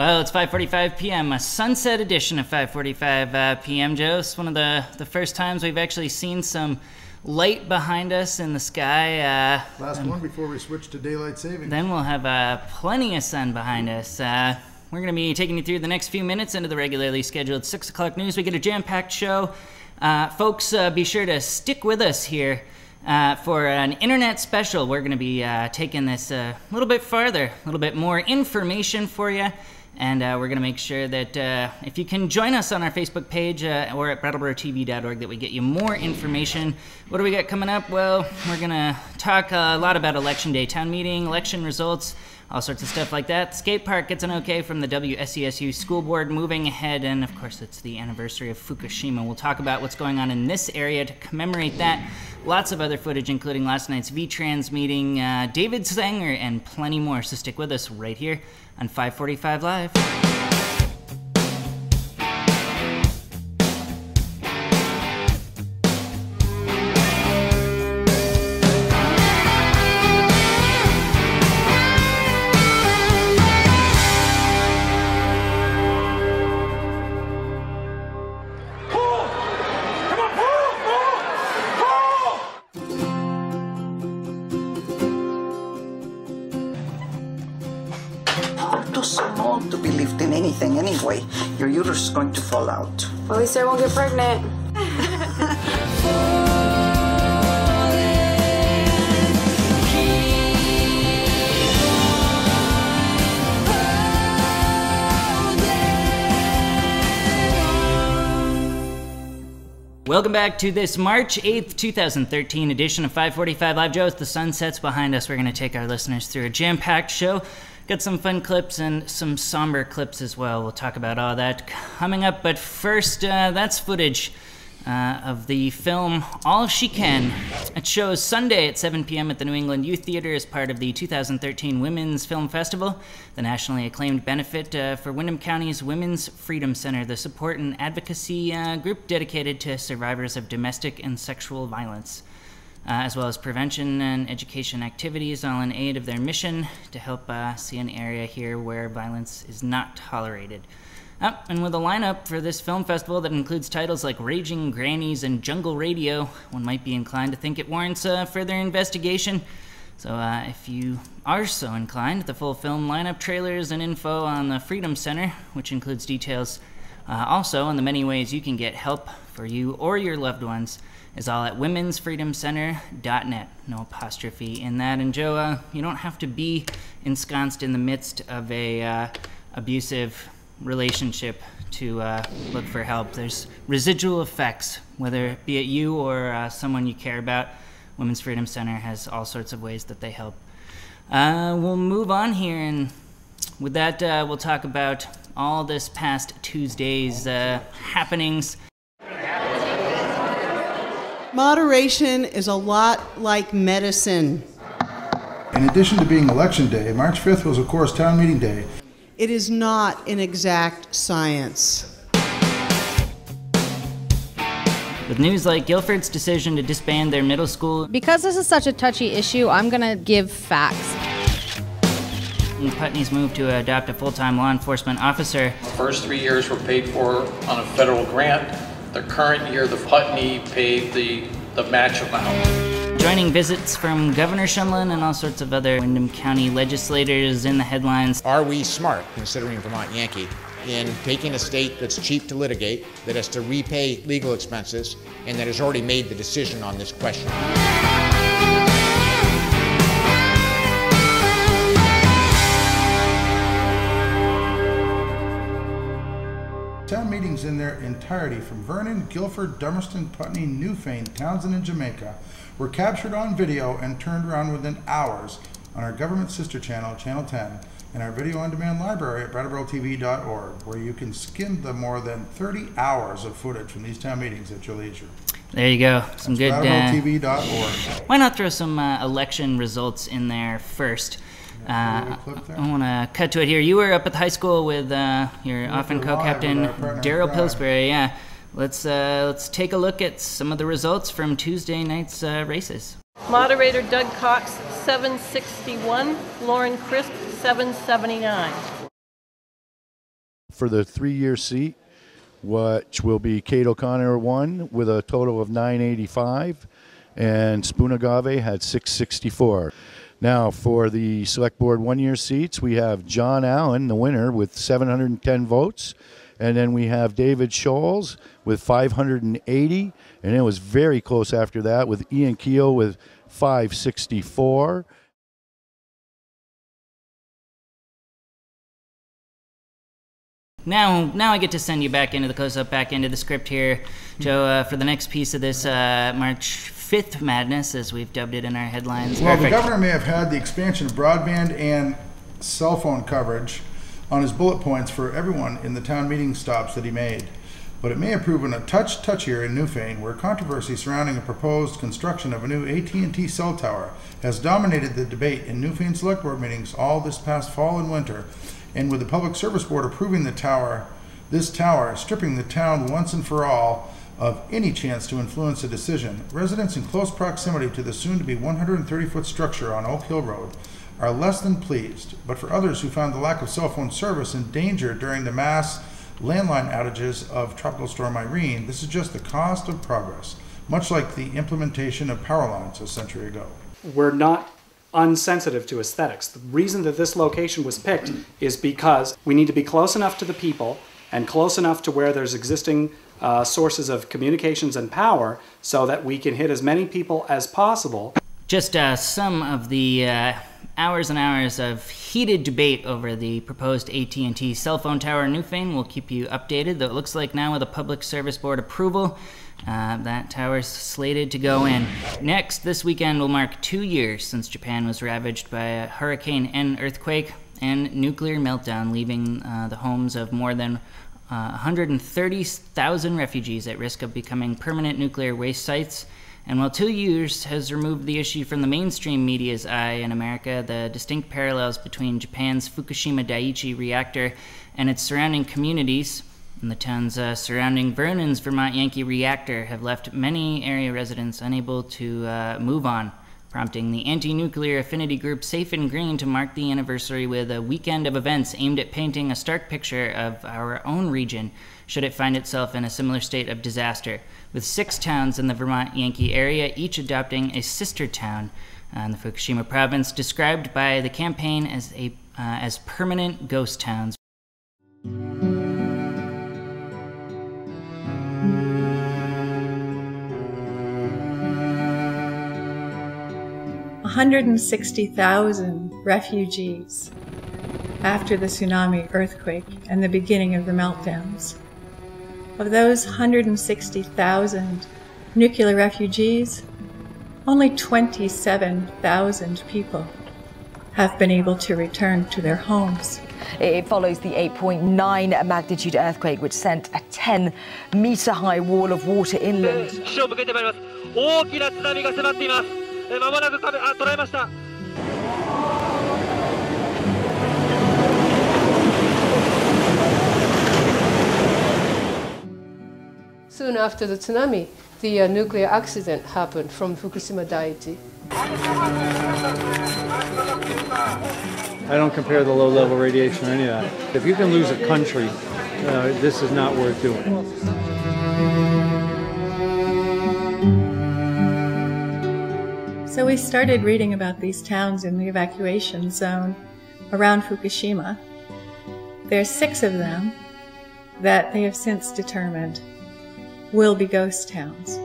Well, it's 5:45 p.m. A sunset edition of 5:45 uh, p.m. Joe. It's one of the the first times we've actually seen some light behind us in the sky. Uh, Last one before we switch to daylight saving. then we'll have uh, plenty of sun behind us. Uh, we're going to be taking you through the next few minutes into the regularly scheduled 6 o'clock news. We get a jam packed show. Uh, folks, uh, be sure to stick with us here uh, for an internet special. We're going to be uh, taking this a little bit farther, a little bit more information for you. And uh, we're going to make sure that uh, if you can join us on our Facebook page uh, or at brattleboro.tv.org, that we get you more information. What do we got coming up? Well, we're going to talk a lot about Election Day, town meeting, election results, all sorts of stuff like that. Skate park gets an okay from the WSESU school board moving ahead, and of course, it's the anniversary of Fukushima. We'll talk about what's going on in this area to commemorate that. Lots of other footage, including last night's VTrans meeting, uh, David Sanger, and plenty more. So stick with us right here on 545 Live. Welcome back to this March 8th, 2013 edition of 545 Live Joe. As the sun sets behind us, we're going to take our listeners through a jam packed show. Got some fun clips and some somber clips as well. We'll talk about all that coming up, but first, uh, that's footage uh, of the film All She Can. It shows Sunday at 7 p.m. at the New England Youth Theater as part of the 2013 Women's Film Festival, the nationally acclaimed benefit uh, for Windham County's Women's Freedom Center, the support and advocacy uh, group dedicated to survivors of domestic and sexual violence. Uh, as well as prevention and education activities, all in aid of their mission to help uh, see an area here where violence is not tolerated. And with a lineup for this film festival that includes titles like Raging Grannies and Jungle Radio, one might be inclined to think it warrants uh, further investigation. So, uh, if you are so inclined, the full film lineup trailers and info on the Freedom Center, which includes details uh, also on the many ways you can get help for you or your loved ones, is all at womensfreedomcenter.net. No apostrophe in that. And Joe, uh, you don't have to be ensconced in the midst of a uh, abusive relationship to uh, look for help. There's residual effects, whether it be it you or uh, someone you care about. Women's Freedom Center has all sorts of ways that they help. Uh, we'll move on here, and with that, uh, we'll talk about all this past Tuesday's uh, happenings. Moderation is a lot like medicine. In addition to being election day, March 5th was, of course, town meeting day. It is not an exact science. With news like Guilford's decision to disband their middle school Because this is such a touchy issue, I'm going to give facts. and Putney's move to adopt a full-time law enforcement officer, The First three years were paid for on a federal grant. The current year, the Putney paid the, the match amount. joining visits from Governor Shumlin and all sorts of other Windham County legislators in the headlines. Are we smart, considering Vermont Yankee, in taking a state that's cheap to litigate, that has to repay legal expenses, and that has already made the decision on this question? Town meetings in their entirety from Vernon, Guilford, Dummerston, Putney, Newfane, Townshend, and Jamaica were captured on video and turned around within hours on our government sister channel, Channel 10, and our video on demand library at brattleboro.tv.org, where you can skim the more than 30 hours of footage from these town meetings at your leisure. There you go. Some good. Uh, brattleboro.tv.org. why not throw some uh, election results in there first? Uh, little clip there? I want to cut to it here. You were up at the high school with uh, your often were live co-captain with our partner in Daryl. Pillsbury. Yeah, let's uh, let's take a look at some of the results from Tuesday night's uh, races. Moderator Doug Cox, 761. Lawrin Crispe, 779. for the three-year seat, which will be Kate O'Connor one with a total of 985, and Spoon Agave had 664. Now, for the select board one-year seats, we have John Allen, the winner, with 710 votes, and then we have David Schoales with 580, and it was very close after that with Ian Keel with 564. Now, now I get to send you back into the close-up, back into the script here, Joe, uh, for the next piece of this uh, March 5th madness, as we've dubbed it in our headlines. Well, the governor may have had the expansion of broadband and cell phone coverage on his bullet points for everyone in the town meeting stops that he made. But it may have proven a touch touchier in Newfane, where controversy surrounding a proposed construction of a new AT&T cell tower has dominated the debate in Newfane Select Board meetings all this past fall and winter. And with the Public Service Board approving the tower, this tower stripping the town once and for all of any chance to influence a decision, residents in close proximity to the soon-to-be 130-foot structure on Oak Hill Road are less than pleased, but for others who found the lack of cell phone service in danger during the mass landline outages of Tropical Storm Irene, this is just the cost of progress, much like the implementation of power lines a century ago. we're not unsensitive to aesthetics. The reason that this location was picked is because we need to be close enough to the people and close enough to where there's existing uh, sources of communications and power so that we can hit as many people as possible. Just uh, some of the uh, hours and hours of heated debate over the proposed AT&T cell phone tower in Newfane. We'll keep you updated. Though it looks like now with a public service board approval, uh, that tower's slated to go in. Next, this weekend will mark two years since Japan was ravaged by a hurricane and earthquake and nuclear meltdown, leaving uh, the homes of more than uh, 130,000 refugees at risk of becoming permanent nuclear waste sites. And while two years has removed the issue from the mainstream media's eye in America, the distinct parallels between Japan's Fukushima Daiichi reactor and its surrounding communities and the towns uh, surrounding Vernon's Vermont Yankee reactor have left many area residents unable to uh, move on, prompting the anti nuclear affinity group Safe and Green to mark the anniversary with a weekend of events aimed at painting a stark picture of our own region should it find itself in a similar state of disaster, with six towns in the Vermont Yankee area each adopting a sister town uh, in the Fukushima province, described by the campaign as, a, uh, as permanent ghost towns. One hundred and sixty thousand refugees after the tsunami earthquake and the beginning of the meltdowns. Of those 160,000 nuclear refugees, only 27,000 people have been able to return to their homes. It follows the 8.9 magnitude earthquake, which sent a 10 meter high wall of water inland. 岸を向けてまいります大きな津波が迫っていますえー間もなく壁あ捉えました Soon after the tsunami, the uh, nuclear accident happened from Fukushima Daiichi. I don't compare the low-level radiation or any of that. If you can lose a country, uh, this is not worth doing. So we started reading about these towns in the evacuation zone around Fukushima. There are six of them that they have since determined will be ghost towns.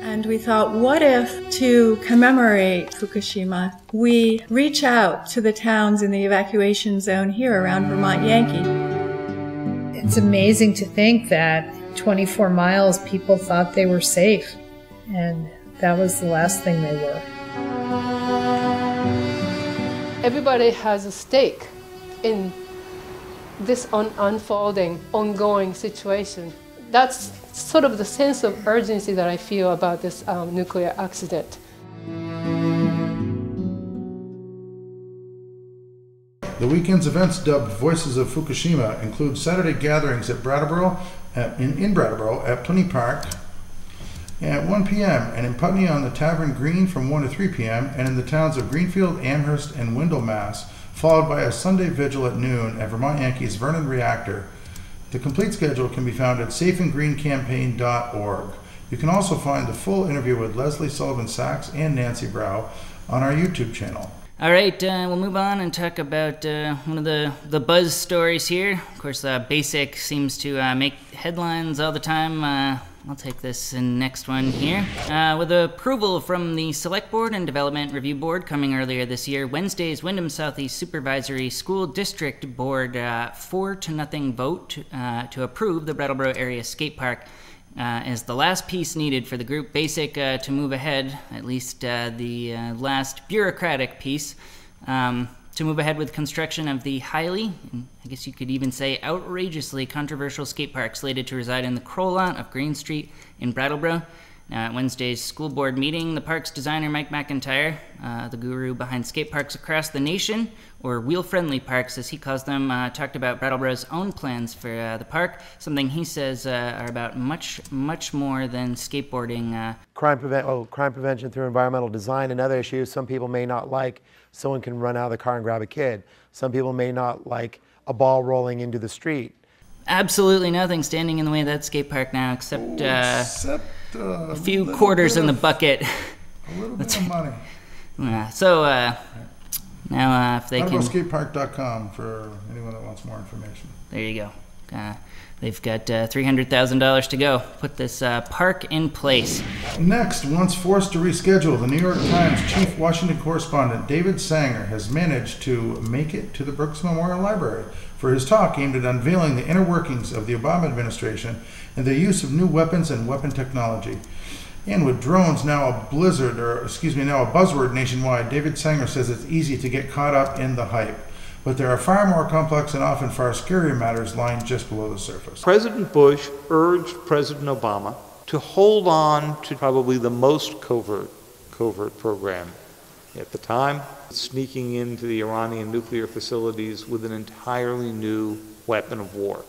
And we thought, what if to commemorate Fukushima, we reach out to the towns in the evacuation zone here around Vermont Yankee? It's amazing to think that 24 miles people thought they were safe, and that was the last thing they were. Everybody has a stake in this un- unfolding, ongoing situation. That's sort of the sense of urgency that I feel about this um, nuclear accident. The weekend's events, dubbed Voices of Fukushima, include Saturday gatherings at Brattleboro, at, in, in Brattleboro at Pliny Park, at 1 p.m., and in Putney on the Tavern Green from 1 to 3 p.m., and in the towns of Greenfield, Amherst, and Wendell, Mass., followed by a Sunday vigil at noon at Vermont Yankees Vernon Reactor. The complete schedule can be found at safeandgreencampaign.org. You can also find the full interview with Leslie Sullivan Sachs and Nancy Braus on our YouTube channel. All right, uh, we'll move on and talk about uh, one of the, the buzz stories here. Of course, uh, Basic seems to uh, make headlines all the time. Uh, I'll take this next one here. Uh, with approval from the Select Board and Development Review Board coming earlier this year, Wednesday's Windham Southeast Supervisory School District Board four to nothing vote to approve the Brattleboro Area Skate Park uh, is the last piece needed for the group basic uh, to move ahead, at least uh, the uh, last bureaucratic piece, um, to move ahead with construction of the highly, I guess you could even say outrageously controversial skate park slated to reside in the Crowell lot of Green Street in Brattleboro. Now, at Wednesday's school board meeting, the park's designer Mike McIntyre, uh, the guru behind skate parks across the nation, or wheel friendly parks as he calls them, uh, talked about Brattleboro's own plans for uh, the park, something he says uh, are about much, much more than skateboarding. Uh. Crime, prevent- oh, crime prevention through environmental design, and other issues some people may not like someone can run out of the car and grab a kid. Some people may not like a ball rolling into the street. Absolutely nothing standing in the way of that skate park now, except, oh, uh, except a few quarters in the bucket. A little bit of money. Yeah, so uh, now, uh, if they can. Skatepark.com for anyone that wants more information. There you go. Uh, they've got uh, $300,000 to go. Put this uh, park in place. Next, once forced to reschedule, the New York Times chief Washington correspondent David Sanger has managed to make it to the Brooks Memorial Library for his talk aimed at unveiling the inner workings of the Obama administration and the use of new weapons and weapon technology. And with drones now a blizzard, or excuse me, now a buzzword nationwide, David Sanger says it's easy to get caught up in the hype. But there are far more complex and often far scarier matters lying just below the surface. President Bush urged President Obama to hold on to probably the most covert covert program at the time, sneaking into the Iranian nuclear facilities with an entirely new weapon of war,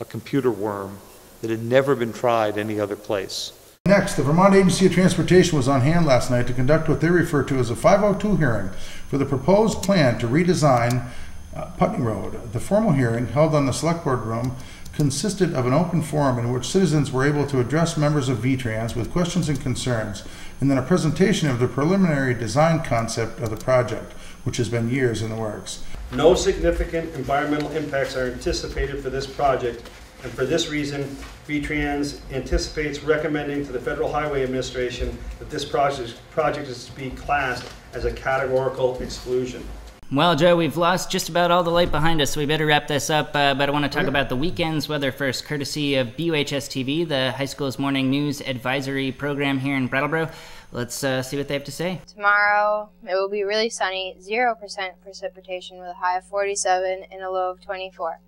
a computer worm that had never been tried any other place. Next, the Vermont Agency of Transportation was on hand last night to conduct what they refer to as a 502 hearing for the proposed plan to redesign uh, Putney Road. The formal hearing, held on the Select Board room, consisted of an open forum in which citizens were able to address members of VTrans with questions and concerns, and then a presentation of the preliminary design concept of the project, which has been years in the works. No significant environmental impacts are anticipated for this project and for this reason, VTrans anticipates recommending to the Federal Highway Administration that this project, project is to be classed as a categorical exclusion. Well, Joe, we've lost just about all the light behind us, so we better wrap this up. Uh, but I want to talk okay. about the weekend's weather first, courtesy of BUHS TV, the high school's morning news advisory program here in Brattleboro. Let's uh, see what they have to say. Tomorrow, it will be really sunny, 0% precipitation with a high of 47 and a low of 24.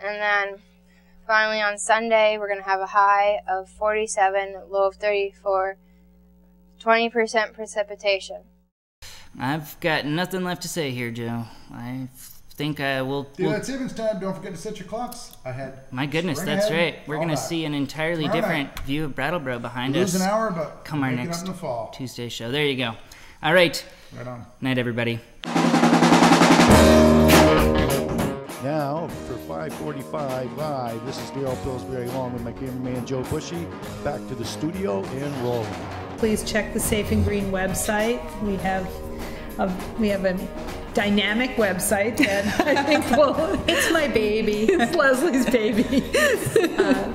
And then Finally, on Sunday, we're going to have a high of 47, low of 34, 20% precipitation. I've got nothing left to say here, Joe. I think I will. Dude, we'll, Evans time. Don't forget to set your clocks ahead. My goodness, that's right. We're going to see an entirely Tomorrow different night. view of Brattleboro behind Lose us. Lose an hour, but come our next Tuesday show. There you go. All right. Right on. Night, everybody. Now, for 545 Live, this is Dale Pillsbury along with my cameraman Joe Bushy. Back to the studio and rolling. Please check the Safe and Green website. We have we have a dynamic website that I think will. it's my baby. It's Leslie's baby. Uh,